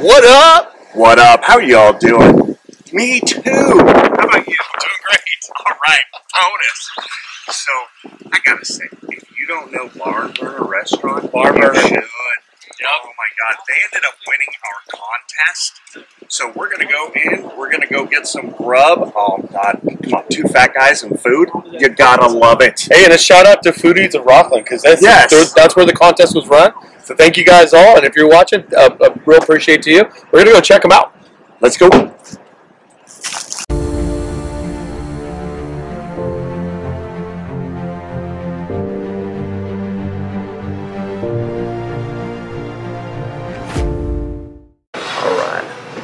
What up? What up? How y'all doing? Me too. How about you? Doing great. All right, bonus. So I gotta say, if you don't know Barn Burner Restaurant, Barn Burner. you should. Oh my God, they ended up winning our contest. So we're gonna go in. We're gonna go get some grub. Oh God, come on, two fat guys and food. You gotta love it. Hey, and a shout out to Foodies of Rocklin because that's Yes. that's where the contest was run. So thank you guys all, and if you're watching, uh, uh, real appreciate to you. We're gonna go check them out. Let's go.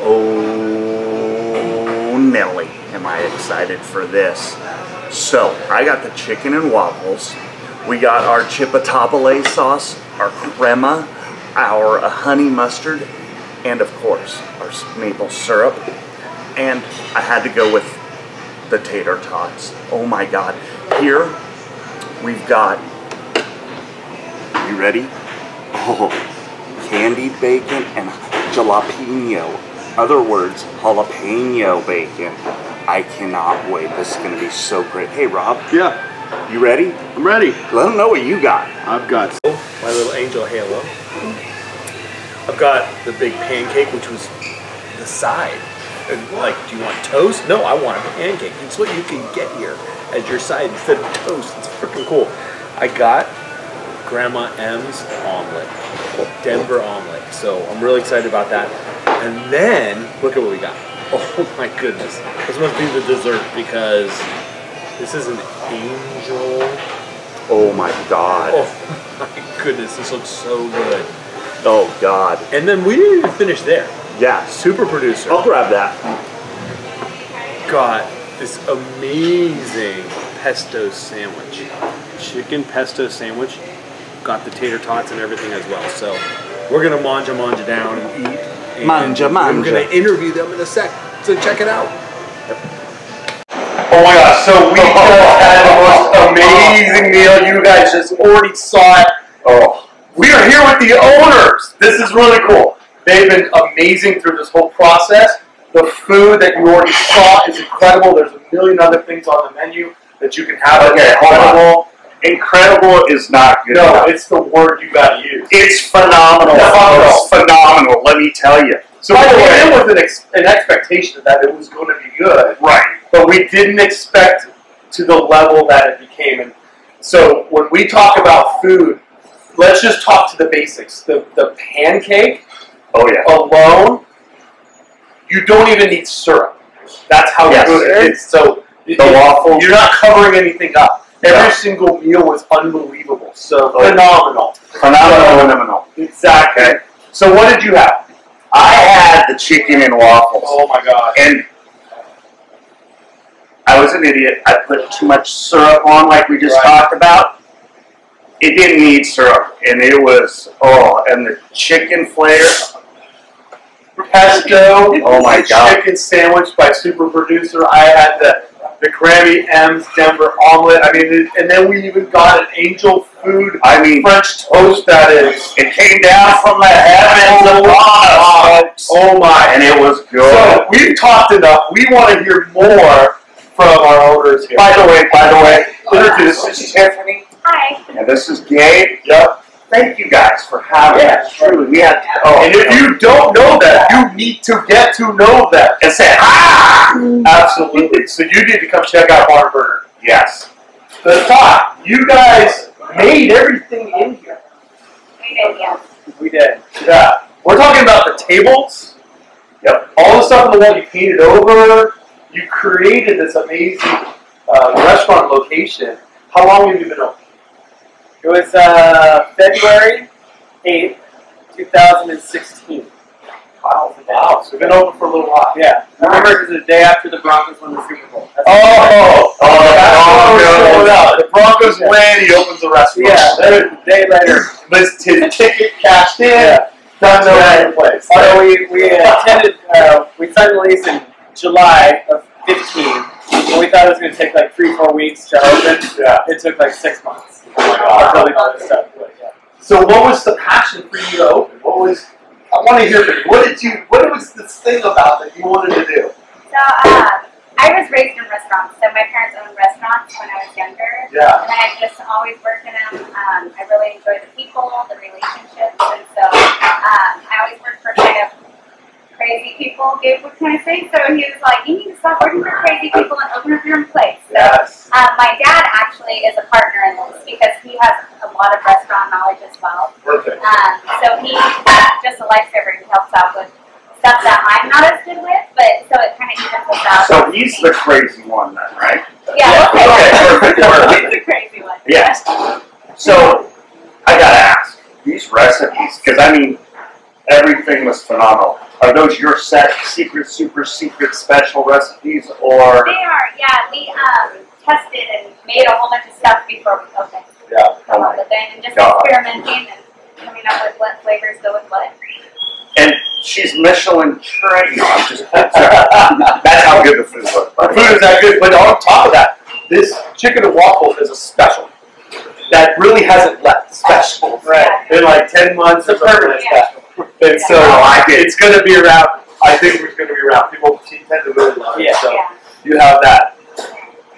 Oh, Nelly, am I excited for this? So, I got the chicken and waffles. We got our chipotle sauce, our crema, our uh, honey mustard, and of course, our maple syrup. And I had to go with the tater tots. Oh my god. Here, we've got. You ready? Oh, candied bacon and jalapeno. Other words, jalapeno bacon. I cannot wait. This is going to be so great. Hey, Rob, Yeah, you ready? I'm ready. Let them know what you got. I've got. My little angel halo. I've got the big pancake, which was the side. And like, do you want toast? No, I want a pancake. It's what you can get here as your side instead of toast. It's freaking cool. I got Grandma M's omelet, Denver omelet. So I'm really excited about that. And then look at what we got. Oh my goodness, this must be the dessert because this is an angel. Oh my god. Oh my goodness, this looks so good. Oh god. And then we didn't even finish there. Yeah. Super producer I'll grab that. got this amazing pesto sandwich. Chicken pesto sandwich. Got the tater tots and everything as well. So we're gonna manja manja down and eat. And Manja, We're gonna interview them in a sec. So check it out. Oh my gosh, so we just had the most amazing meal. You guys just already saw it. Oh, we are here with the owners. This is really cool. They've been amazing through this whole process. The food that you already saw is incredible. There's a million other things on the menu that you can have. Okay, incredible. Incredible is not good No, enough. it's the word you gotta use. It's phenomenal. Phenomenal. It's phenomenal, let me tell you. So By the way- in with an, ex- an expectation that it was going to be good. Right. But we didn't expect to the level that it became. And so when we talk about food, let's just talk to the basics. The the pancake Oh yeah. alone, you don't even need syrup. That's how Yes. good it is. So The waffle. you're not covering anything up. Every No. single meal was unbelievable. So Oh. phenomenal. Phenomenal, phenomenal. Exactly. Okay. So what did you have? I had the chicken and waffles. Oh my god. And I was an idiot. I put too much syrup on, like we just Right. talked about. It didn't need syrup, and it was oh, and the chicken flavor. pesto. Oh my God. Chicken sandwich by super producer. I had the the Grammy M's Denver omelet. I mean, it- and then we even got an angel food I mean, French toast that is. it came down from the heavens oh, upon us, Oh my! and it was good. So we've talked enough. We want to hear more from our owners here. by the way, by the way, Introduce. this is Tiffany, Hi. and this is Gabe. Yep. Thank you guys for having Yeah, us. Truly, we had. Oh, And if you don't know that, you need to get to know that. and say ah, Absolutely. So you need to come check out Barn Burner. yes. The top. You guys made everything in here. We did, yes. We did. Yeah. We're talking about the tables. Yep. All the stuff on the wall you painted over. You created this amazing uh, restaurant location. How long have you been open? It was uh, February 8th, 2016. Wow. Wow. So we've been open for a little while. Yeah. I remember it was the day after the Broncos won the Super Bowl. That's Oh, Oh, oh, no. The Broncos win. He opens the restaurant. Yeah. Then the day later. his, his ticket cashed in. Yeah. Done no Right. place. So we, we attended, uh, we signed the lease in July of 15. And we thought it was going to take like three, four weeks to open. Yeah. It took like six months. Oh my God. Really stuff. But, yeah. So what was the passion for you to open? What was I want to hear from you. What did you? What was this thing about that you wanted to do? So, um, I was raised in restaurants. So my parents owned restaurants when I was younger. Yeah. And I just always worked in them. Um, I really enjoy the people, the relationships, and so um, I always worked for kind of crazy people. give what kind of say. So he was like, "You need to stop working for crazy people and open up your own place." So Yes. um, my dad actually is a partner in this because he has a lot of restaurant knowledge as well. Perfect. Um, so he's just a lifesaver. He helps out with stuff that I'm not as good with, but so it kind of evens us out. So he's the crazy one then, right? yeah, okay. Okay, perfect. he's the crazy one. Yes. So I gotta ask these recipes because I mean everything was phenomenal. Are those your set secret, super secret, special recipes, or They are, yeah. We um, tested and made a whole bunch of stuff before we opened. Yeah. Come up with it and just God. experimenting and coming up with what flavors go with what. and she's Michelin trained? No, I'm just that's how good the food was. The food is that good, but on top of that, this chicken and waffles is a special that really hasn't left special Right. in like ten months. It's a permanent Yeah. special, and so I like it. it's going to be around. I think it's going to be around. People tend to really love it. Yeah. So Yeah. you have that.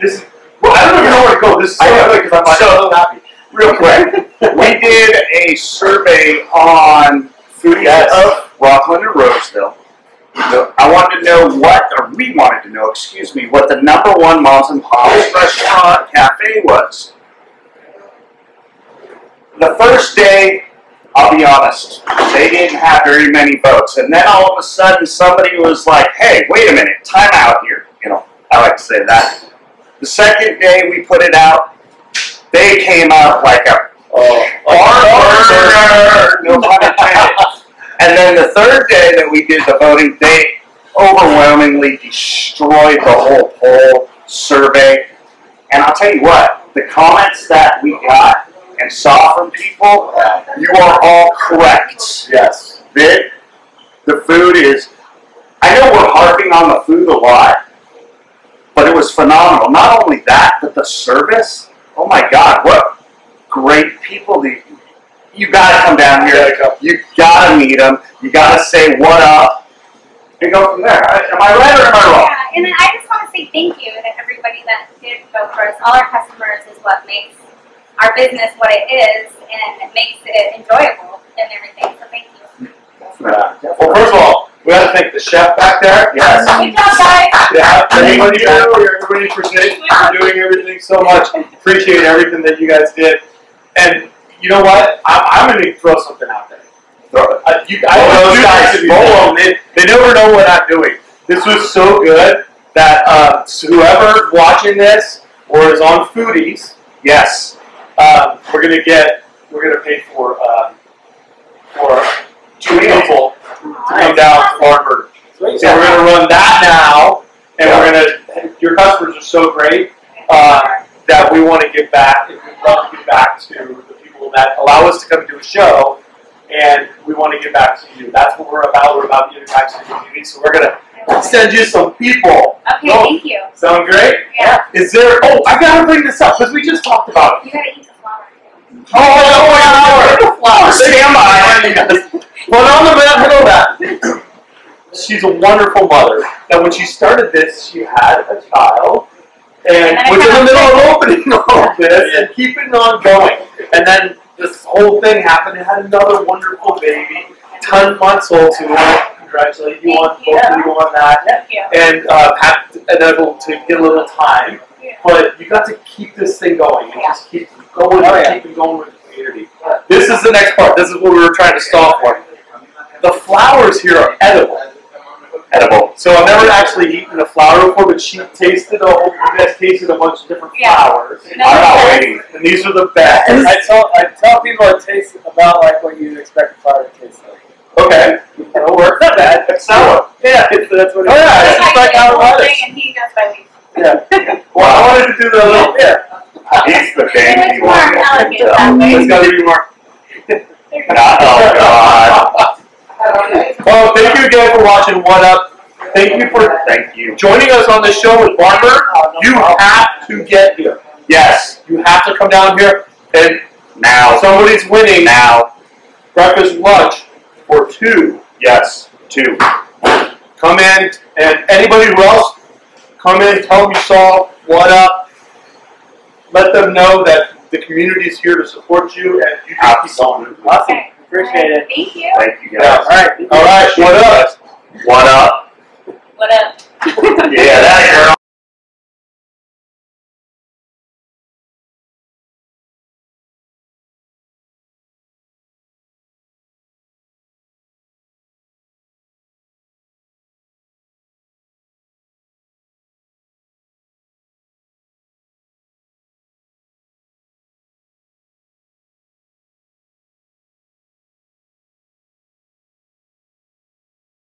This. Well, I don't even know where to go. This is so good because I'm like So- so happy. Real quick, we did a survey on foodies Yes. of Rocklin and Roseville. So I wanted to know what, or we wanted to know, excuse me, what the number one moms and pops restaurant cafe was. The first day, I'll be honest, they didn't have very many votes, and then all of a sudden somebody was like, "Hey, wait a minute, time out here." You know, I like to say that. The second day we put it out, they came out like a Barber! No pun intended. And then the third day that we did the voting, they overwhelmingly destroyed the whole poll survey. And I'll tell you what, the comments that we got and saw from people, you are all correct. yes. That the food is, I know we're harping on the food a lot, but it was phenomenal. Not only that, but the service. Oh my God, what great people! The, you gotta come down here. You gotta meet them. You gotta say what up, and go from there. Am I right or am I wrong? Yeah, and then I just want to say thank you to everybody that did vote for us. All our customers is what makes our business what it is, and it makes it enjoyable and everything. So thank you. Yeah. Well, first of all, we got to thank the chef back there. Yes. Good job, guys. Yeah, Thank everybody, you. everybody for doing, for doing everything so much. Appreciate everything that you guys did. And you know what? I'm, I'm going to throw something out there. Uh, you, I Bowl know those those guys. guys, bowl. They, they never know what I'm doing. This was so good that uh, whoever watching this or is on Foodies, Yes. Um, we're gonna get we're gonna pay for um, for two people to come down to. Sweet. So we're gonna run that now, and we're gonna. Your customers are so great uh, that we want to give back. and We'd love to give back to the people that allow us to come do a show, and we want to give back to you. That's what we're about. We're about giving back to the community. So we're gonna send you some people. Okay, thank you. Sound great? Yeah. Is there? Oh, I gotta bring this up because we just talked about it. You gotta eat the flour. too. Oh, oh, oh, oh, flower. Stand by. Well, on the map, know that. She's a wonderful mother. That when she started this, she had a child and And was in the middle of opening all this and keeping on going. And then this whole thing happened and had another wonderful baby, 10 months old. So we want to congratulate you on both of you on that. And uh, have and able to get a little time. Yeah. But you got to keep this thing going and Yeah. just keep going Oh, yeah. keep going with the community. This is the next part. This is what we were trying to stall for. The flowers here are edible. Edible. So I've never actually eaten a flower before, but she tasted a whole, you guys tasted a bunch of different Yeah. flowers. No, I'm not no. waiting. And these are the best. I tell I tell people it tastes about like what you'd expect a flower to taste like. Okay. That'll work. Not bad. It's sour. Yeah, it's, that's what it Oh, yeah, it's just like eat how it was. and he goes by. Yeah. Well, I wanted to do the little, yeah. He's the It dainty was more one. elegant that way. It's gotta be more. Oh, God. Well, thank you again for watching What Up. Thank you for Thank you. joining us on the show with Barber. Oh, you have to get here. Yes. You have to come down here and Now. somebody's winning Now. breakfast lunch for two Yes, two. Come in, and anybody who else, come in, tell them you saw, what up. Let them know that the community is here to support you, and you just keep going. Absolutely. Awesome. Okay. Appreciate it. Thank you. Thank you Yeah, guys. all right, all right, what up? What up? What up? Yeah, that